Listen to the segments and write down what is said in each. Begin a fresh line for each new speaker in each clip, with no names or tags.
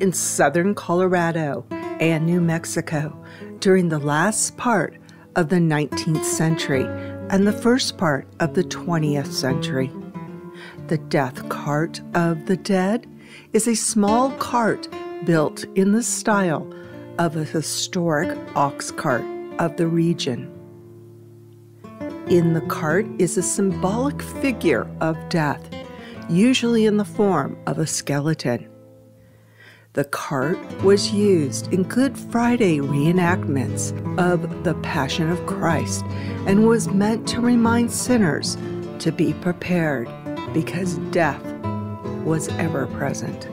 in southern Colorado and New Mexico during the last part of the 19th century and the first part of the 20th century. The death cart of the dead is a small cart built in the style of a historic ox cart of the region. In the cart is a symbolic figure of death, usually in the form of a skeleton. The cart was used in Good Friday reenactments of the Passion of Christ and was meant to remind sinners to be prepared because death was ever present.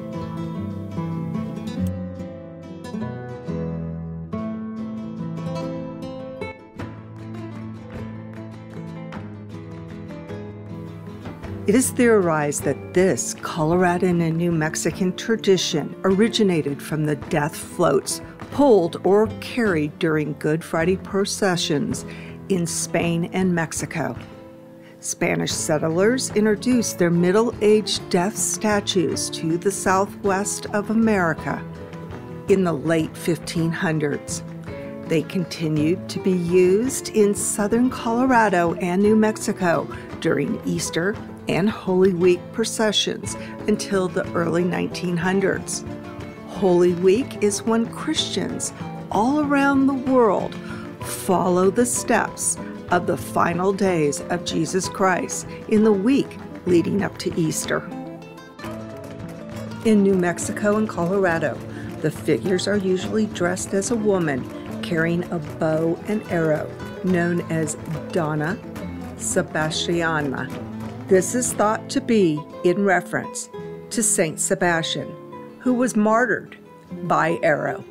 It is theorized that this Coloradan and New Mexican tradition originated from the death floats pulled or carried during Good Friday processions in Spain and Mexico. Spanish settlers introduced their middle aged death statues to the southwest of America in the late 1500s. They continued to be used in southern Colorado and New Mexico during Easter, and Holy Week processions until the early 1900s. Holy Week is when Christians all around the world follow the steps of the final days of Jesus Christ in the week leading up to Easter. In New Mexico and Colorado, the figures are usually dressed as a woman carrying a bow and arrow, known as Doña Sebastiana. This is thought to be in reference to Saint Sebastian, who was martyred by arrow.